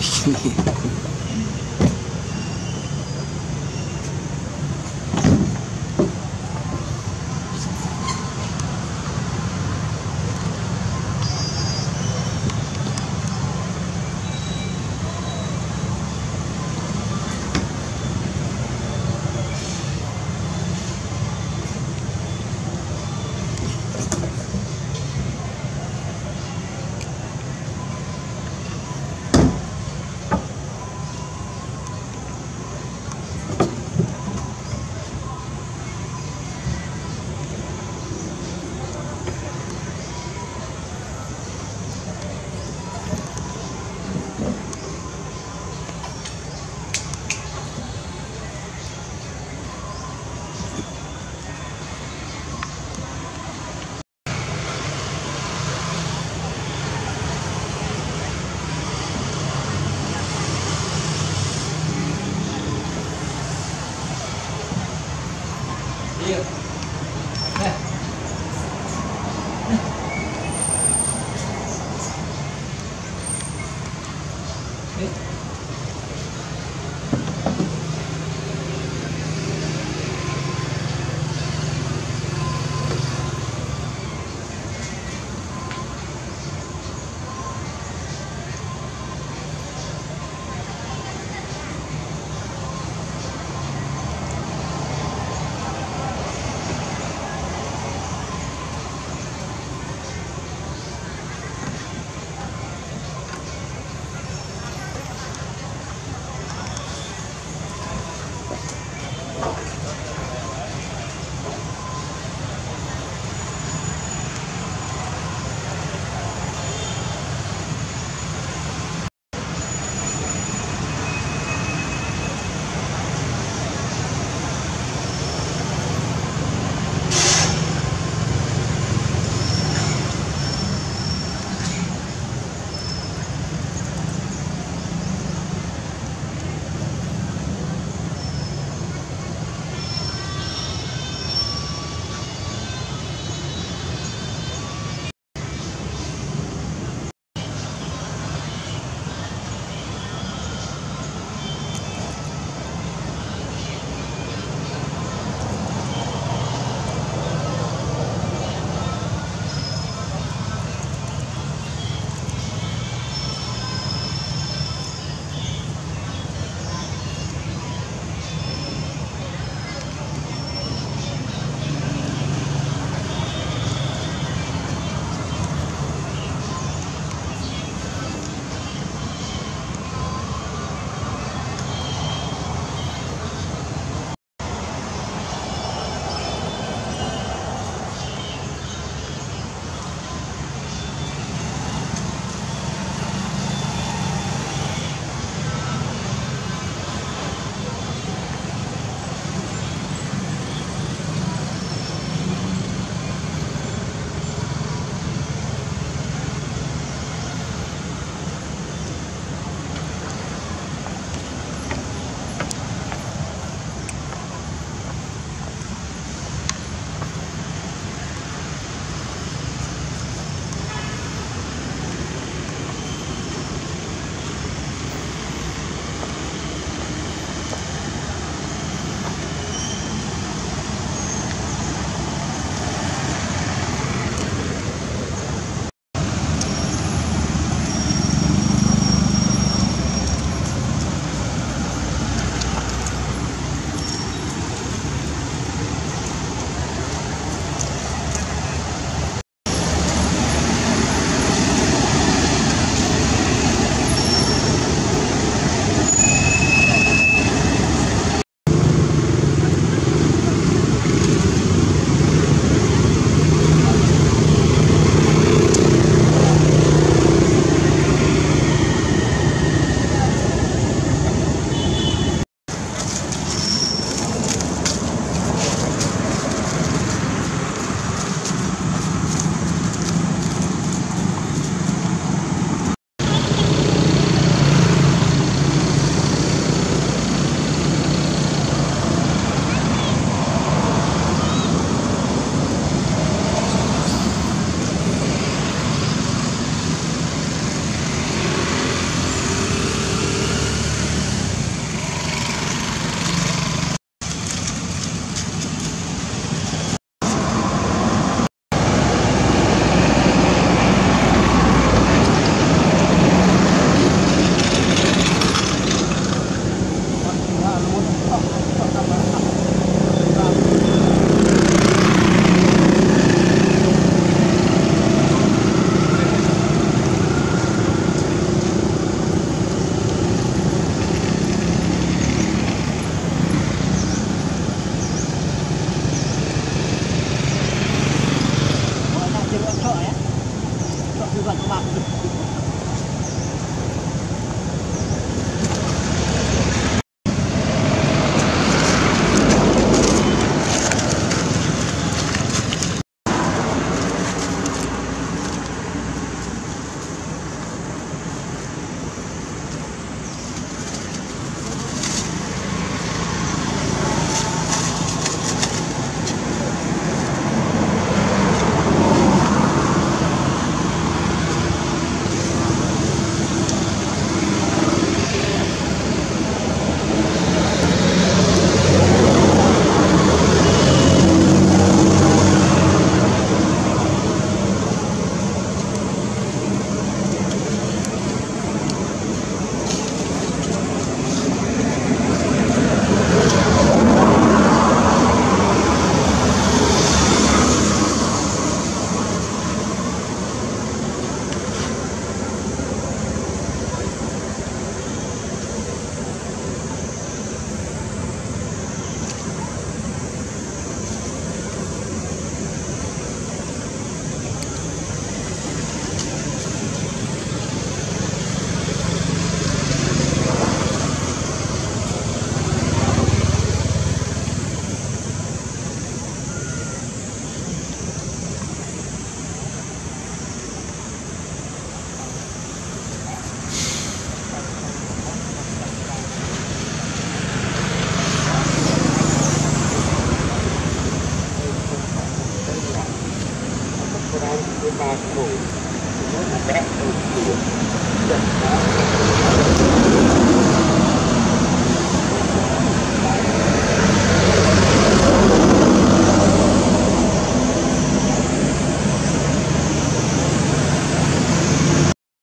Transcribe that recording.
힘이. 诶 Thank ba